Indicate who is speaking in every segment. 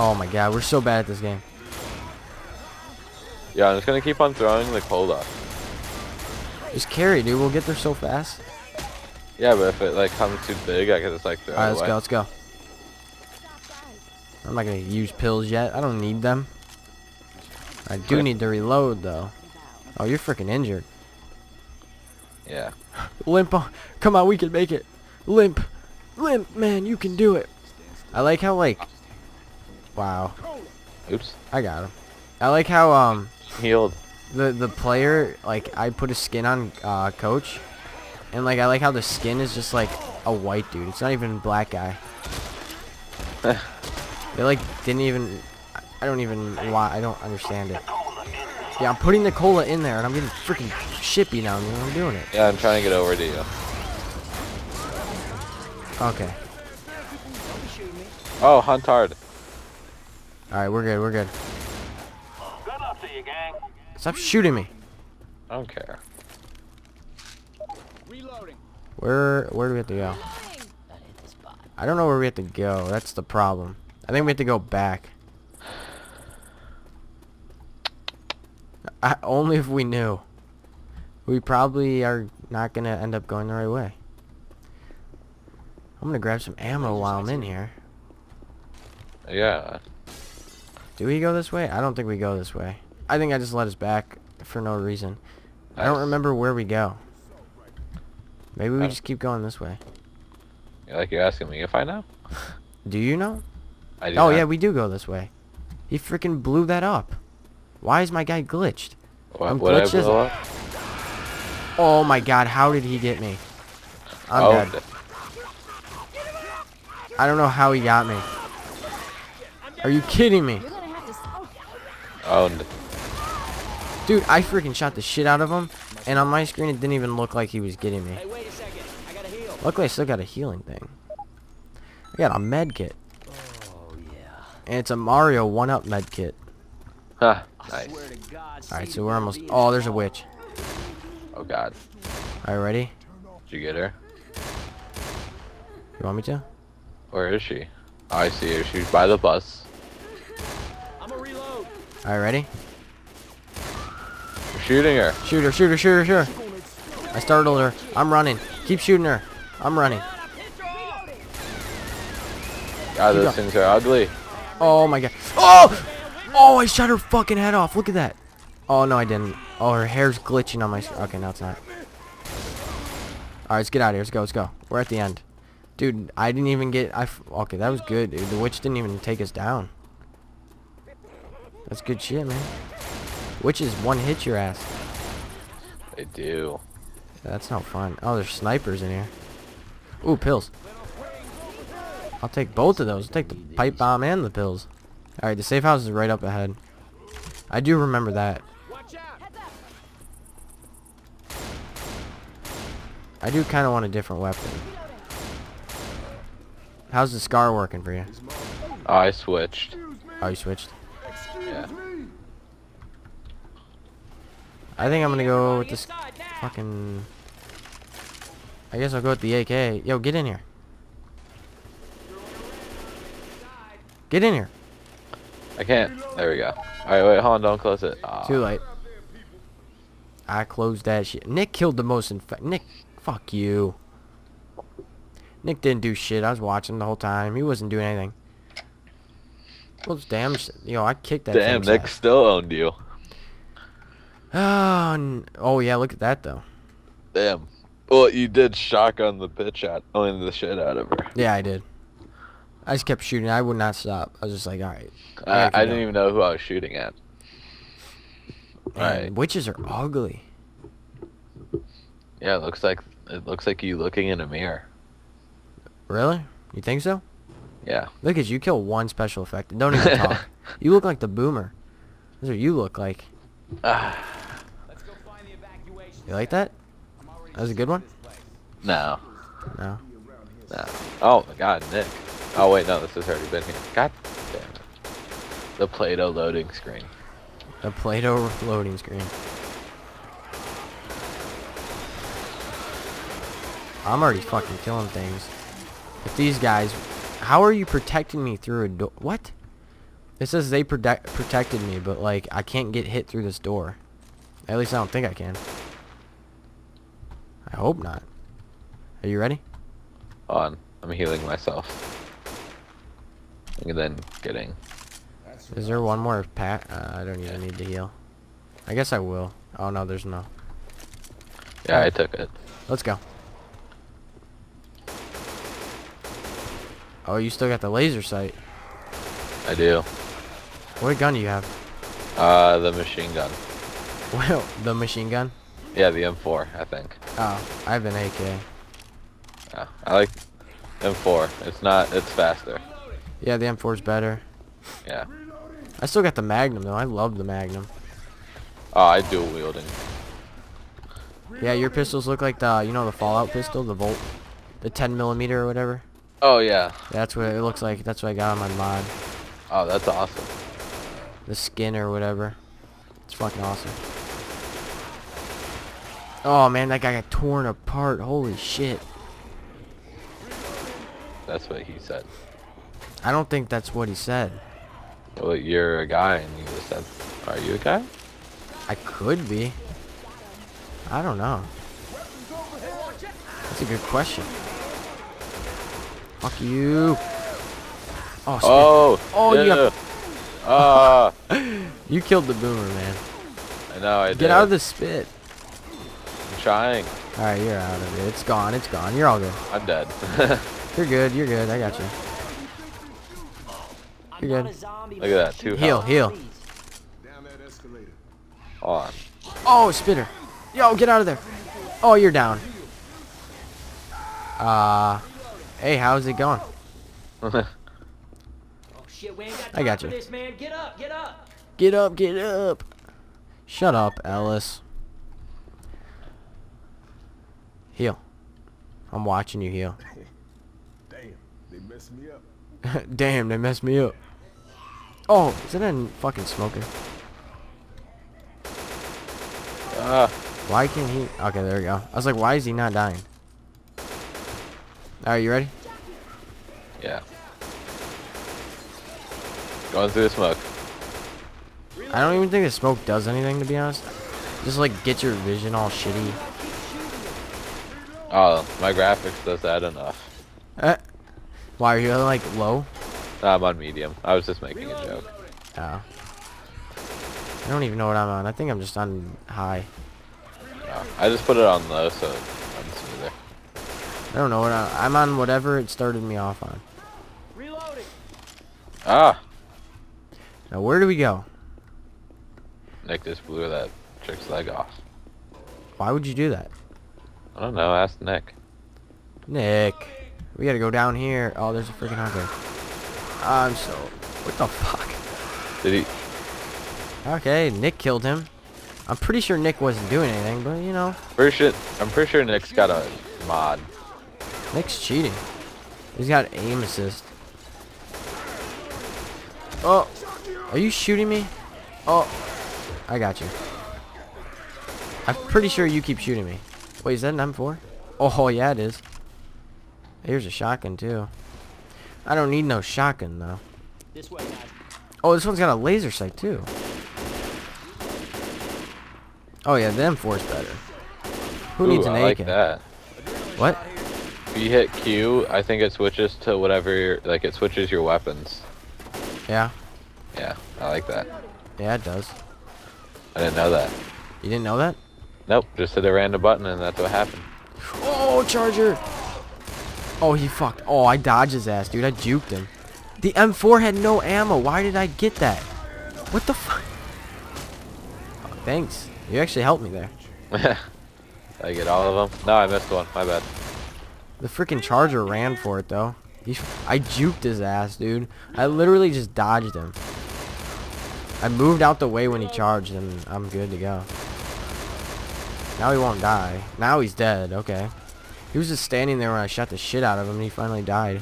Speaker 1: Oh my god, we're so bad at this game.
Speaker 2: Yeah, I'm just gonna keep on throwing the cola.
Speaker 1: Just carry, dude. We'll get there so fast.
Speaker 2: Yeah, but if it like comes too big, I can just like throw
Speaker 1: Alright,
Speaker 2: it
Speaker 1: let's
Speaker 2: away.
Speaker 1: go, let's go. I'm not gonna use pills yet. I don't need them. I do need to reload though. Oh, you're freaking injured.
Speaker 2: Yeah.
Speaker 1: Limp on. Come on, we can make it. Limp. Limp, man, you can do it. I like how like Wow.
Speaker 2: Oops.
Speaker 1: I got him. I like how um
Speaker 2: Healed.
Speaker 1: the the player like I put a skin on uh coach and like I like how the skin is just like a white dude. It's not even a black guy. they like didn't even I don't even why I don't understand it. Yeah, I'm putting the cola in there and I'm getting freaking shippy now. I'm doing it.
Speaker 2: Yeah, I'm trying to get over to you.
Speaker 1: Okay.
Speaker 2: Oh, hunt hard.
Speaker 1: All right, we're good. We're good.
Speaker 3: Good luck to you, gang.
Speaker 1: Stop shooting me.
Speaker 2: I don't care.
Speaker 3: Reloading.
Speaker 1: Where where do we have to go? I don't know where we have to go. That's the problem. I think we have to go back. I, only if we knew. We probably are not gonna end up going the right way. I'm gonna grab some ammo while I'm in here.
Speaker 2: Yeah.
Speaker 1: Do we go this way? I don't think we go this way. I think I just let us back for no reason. I don't remember where we go. Maybe we
Speaker 2: Uh,
Speaker 1: just keep going this way.
Speaker 2: Like you're asking me if I know.
Speaker 1: Do you know?
Speaker 2: I do
Speaker 1: Oh
Speaker 2: not.
Speaker 1: yeah, we do go this way. He freaking blew that up. Why is my guy glitched?
Speaker 2: What,
Speaker 1: I'm glitched as-? Oh my god, how did he get me? I'm
Speaker 2: oh,
Speaker 1: dead. I don't know how he got me. Are you kidding me?
Speaker 2: Owned.
Speaker 1: Dude, I freaking shot the shit out of him, and on my screen it didn't even look like he was getting me.
Speaker 3: Hey, wait a second. I gotta heal.
Speaker 1: Luckily, I still got a healing thing. I got a med kit.
Speaker 3: Oh yeah.
Speaker 1: And it's a Mario 1-up med kit.
Speaker 2: Huh. Nice.
Speaker 3: swear to God.
Speaker 1: Alright, so we're almost... Oh, there's a witch.
Speaker 2: Oh god.
Speaker 1: Alright, ready?
Speaker 2: Did you get her?
Speaker 1: You want me to?
Speaker 2: Where is she? Oh, I see her. She's by the bus.
Speaker 3: I'm a reload.
Speaker 1: Alright, ready?
Speaker 2: You're shooting her.
Speaker 1: Shoot her, shoot her, shoot her, shoot her. I startled her. I'm running. Keep shooting her. I'm running.
Speaker 2: God,
Speaker 1: Keep
Speaker 2: those things are ugly.
Speaker 1: Oh my god. Oh! Oh, I shot her fucking head off. Look at that. Oh, no, I didn't. Oh, her hair's glitching on my screen. Okay, now it's not. Alright, let's get out of here. Let's go, let's go. We're at the end. Dude, I didn't even get... I f okay, that was good, dude. The witch didn't even take us down. That's good shit, man. Witches one hit your ass.
Speaker 2: They do.
Speaker 1: That's not fun. Oh, there's snipers in here. Ooh, pills. I'll take both of those. I'll take the pipe bomb and the pills. Alright, the safe house is right up ahead. I do remember that. I do kind of want a different weapon. How's the scar working for you?
Speaker 2: Oh, I switched.
Speaker 1: Oh, you switched.
Speaker 2: Yeah.
Speaker 1: I think I'm gonna go with this fucking... I guess I'll go with the AK. Yo, get in here. Get in here.
Speaker 2: I can't. There we go. Alright, wait, hold on. Don't close it. Aw.
Speaker 1: Too late. I closed that shit. Nick killed the most infect. Nick, fuck you. Nick didn't do shit. I was watching the whole time. He wasn't doing anything. Well, damn. you know, I kicked that.
Speaker 2: Damn, Nick
Speaker 1: ass.
Speaker 2: still owned you.
Speaker 1: Oh, n- oh yeah. Look at that though.
Speaker 2: Damn. Well, you did shotgun the bitch out, owning the shit out of her.
Speaker 1: Yeah, I did. I just kept shooting. I would not stop. I was just like, all right.
Speaker 2: I, I didn't even know who I was shooting at.
Speaker 1: Man,
Speaker 2: Right.
Speaker 1: Witches are ugly.
Speaker 2: Yeah, it looks like it looks like you looking in a mirror.
Speaker 1: Really? You think so?
Speaker 2: Yeah.
Speaker 1: Look at you kill one special effect. and Don't even talk. You look like the boomer. That's what you look like.
Speaker 2: Ah,
Speaker 3: Let's go find the evacuation.
Speaker 1: You like that? That was a good one?
Speaker 2: no.
Speaker 1: No.
Speaker 2: No. Oh my God, Nick. Oh wait, no, this has already been here. God damn it. The Play-Doh loading screen.
Speaker 1: The Play-Doh loading screen. I'm already fucking killing things. If these guys... How are you protecting me through a door? What? It says they protect protected me, but like I can't get hit through this door. At least I don't think I can. I hope not. Are you ready?
Speaker 2: On. I'm healing myself. And then getting.
Speaker 1: Is there one more pack? Uh, I don't even need to heal. I guess I will. Oh no, there's no.
Speaker 2: Yeah, I took it.
Speaker 1: Let's go. Oh, you still got the laser sight.
Speaker 2: I do.
Speaker 1: What gun do you have?
Speaker 2: Uh, the machine gun.
Speaker 1: Well, the machine gun.
Speaker 2: Yeah, the M4, I think.
Speaker 1: Oh, I have an AK.
Speaker 2: Yeah, I like M4. It's not. It's faster.
Speaker 1: Yeah, the M4 is better.
Speaker 2: Yeah.
Speaker 1: I still got the Magnum though. I love the Magnum.
Speaker 2: Oh, I dual wielding.
Speaker 1: Yeah, your pistols look like the, you know, the Fallout pistol, the Volt, the 10 millimeter or whatever.
Speaker 2: Oh yeah.
Speaker 1: That's what it looks like. That's what I got on my mod.
Speaker 2: Oh, that's awesome.
Speaker 1: The skin or whatever. It's fucking awesome. Oh man, that guy got torn apart. Holy shit.
Speaker 2: That's what he said.
Speaker 1: I don't think that's what he said.
Speaker 2: Well, you're a guy, and you just said, "Are you a guy?"
Speaker 1: I could be. I don't know. That's a good question. Fuck you. Oh.
Speaker 2: Oh.
Speaker 1: Oh, you
Speaker 2: yeah.
Speaker 1: got-
Speaker 2: Ah,
Speaker 1: you killed the boomer, man.
Speaker 2: I know. I did.
Speaker 1: Get out of the spit.
Speaker 2: I'm trying.
Speaker 1: All right, you're out of it. It's gone. It's gone. You're all good.
Speaker 2: I'm dead.
Speaker 1: You're good. You're good. I got you. You're good.
Speaker 2: Look at that, two
Speaker 1: Heal,
Speaker 2: health.
Speaker 1: heal.
Speaker 3: please.
Speaker 4: Down that escalator.
Speaker 2: Hold on.
Speaker 1: Oh, spitter. Yo, get out of there. Oh, you're down. Uh, hey, how's it going?
Speaker 3: Oh shit, we ain't got
Speaker 1: I
Speaker 3: time
Speaker 1: got
Speaker 3: for
Speaker 1: you.
Speaker 3: this, man. Get up, get up.
Speaker 1: Get up, get up. Shut up, Ellis. Heal. I'm watching you heal.
Speaker 4: Damn, they messed me up.
Speaker 1: Damn, they messed me up. Oh, is that a fucking smoker?
Speaker 2: ah,
Speaker 1: Why can't he? Okay, there we go. I was like, why is he not dying? Alright, you ready?
Speaker 2: yeah. Going through the smoke.
Speaker 1: I don't even think the smoke does anything, to be honest. Just like get your vision all shitty.
Speaker 2: Oh, my graphics does that enough.
Speaker 1: Eh. Why are you like low?
Speaker 2: I'm on medium. I was just making a joke.
Speaker 1: Oh. I don't even know what I'm on. I think I'm just on high.
Speaker 2: No, I just put it on low, so.
Speaker 1: I don't know what I, I'm on. Whatever it started me off on.
Speaker 3: Reloading.
Speaker 2: Ah,
Speaker 1: Now where do we go?
Speaker 2: Nick just blew that chick's leg off.
Speaker 1: Why would you do that,
Speaker 2: I don't know. Ask Nick.
Speaker 1: Nick? We gotta go down here. Oh, there's a freaking hunter. I'm so. What the fuck?
Speaker 2: Did he?
Speaker 1: Okay, Nick killed him. I'm pretty sure Nick wasn't doing anything, but you know,
Speaker 2: Pretty sure, I'm pretty sure Nick's got a mod.
Speaker 1: Nick's cheating. He's got aim assist. Oh, are you shooting me? Oh, I got you. I'm pretty sure you keep shooting me. Wait, is that an M4? Oh, yeah, it is. Here's a shotgun, too. I don't need no shotgun, though.
Speaker 3: This way, guys.
Speaker 1: Oh, this one's got a laser sight, too. Oh, yeah, the M4 is better. Who
Speaker 2: Ooh,
Speaker 1: needs an
Speaker 2: I
Speaker 1: AK?
Speaker 2: like that.
Speaker 1: What?
Speaker 2: If you hit Q, I think it switches to whatever, like it switches your weapons.
Speaker 1: Yeah.
Speaker 2: Yeah, I like that.
Speaker 1: Yeah, it does.
Speaker 2: I didn't know that.
Speaker 1: You didn't know that?
Speaker 2: Nope, just hit a random button and that's what happened.
Speaker 1: Oh, Charger! Oh, he fucked. Oh, I dodged his ass, dude. I juked him. The M4 had no ammo. Why did I get that? What the fuck? Oh, thanks. You actually helped me there.
Speaker 2: Did I get all of them? No, I missed one. My bad.
Speaker 1: The freaking Charger ran for it, though. He, I juked his ass, dude. I literally just dodged him. I moved out the way when he charged, and I'm good to go. Now he won't die. Now he's dead. Okay. He was just standing there when I shot the shit out of him, and he finally died.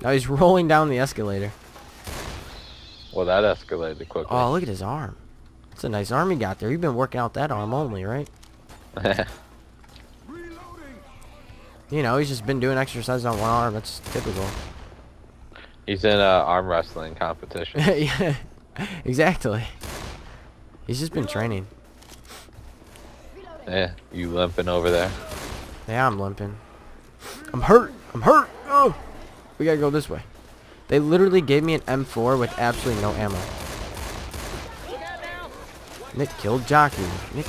Speaker 1: Now he's rolling down the escalator.
Speaker 2: Well, that escalated quickly.
Speaker 1: Oh, look at his arm. That's a nice arm he got there. You've been working out that arm only, right? You know, he's just been doing exercise on one arm. That's typical.
Speaker 2: He's in a arm wrestling competition.
Speaker 1: yeah, exactly. He's just been training.
Speaker 2: yeah, you limping over there.
Speaker 1: Yeah, I'm limping. I'm hurt. I'm hurt. Oh, we gotta go this way. They literally gave me an M4 with absolutely no ammo. Nick killed Jockey. Nick